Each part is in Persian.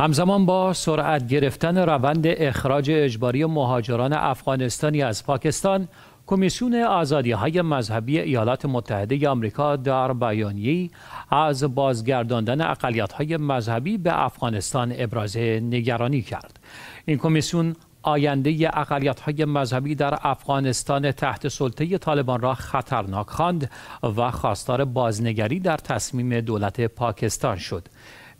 همزمان با سرعت گرفتن روند اخراج اجباری مهاجران افغانستانی از پاکستان کمیسیون آزادی های مذهبی ایالات متحده آمریکا در بیانیه‌ای از بازگرداندن اقلیت های مذهبی به افغانستان ابراز نگرانی کرد. این کمیسیون آینده اقلیت های مذهبی در افغانستان تحت سلطه طالبان را خطرناک خواند و خواستار بازنگری در تصمیم دولت پاکستان شد.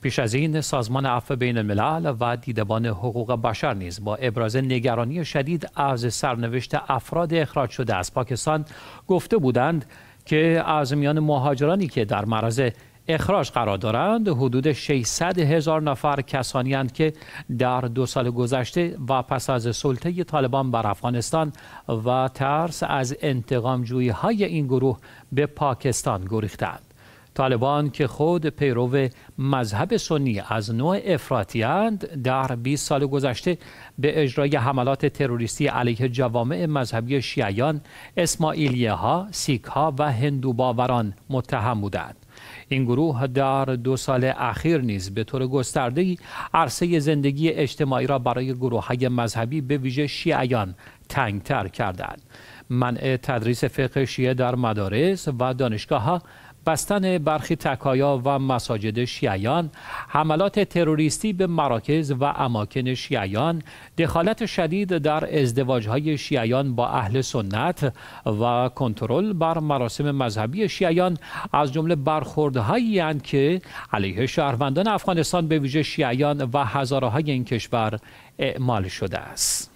پیش از این سازمان عفو بین الملل و دیدبان حقوق بشر نیز با ابراز نگرانی شدید از سرنوشت افراد اخراج شده از پاکستان گفته بودند که از میان مهاجرانی که در معرض اخراج قرار دارند حدود 600 هزار نفر کسانی هستند که در دو سال گذشته و پس از سلطه طالبان بر افغانستان و ترس از انتقام های این گروه به پاکستان گریختند. طالبان که خود پیرو مذهب سنی از نوع افراطیاند در 20 سال گذشته به اجرای حملات تروریستی علیه جوامع مذهبی شیعیان، اسماعیلیه ها، سیک ها و هندو باوران متهم بودند. این گروه در دو سال اخیر نیز به طور گسترده عرصه زندگی اجتماعی را برای گروه های مذهبی به ویژه شیعیان تنگتر کردند. منع تدریس فقه شیعه در مدارس و دانشگاه ها بستن برخی تکایا و مساجد شیعیان، حملات تروریستی به مراکز و اماکن شیعیان، دخالت شدید در ازدواجهای شیعیان با اهل سنت و کنترل بر مراسم مذهبی شیعیان از جمله برخوردهایی که علیه شهروندان افغانستان به ویژه شیعیان و هزاره های این کشور اعمال شده است.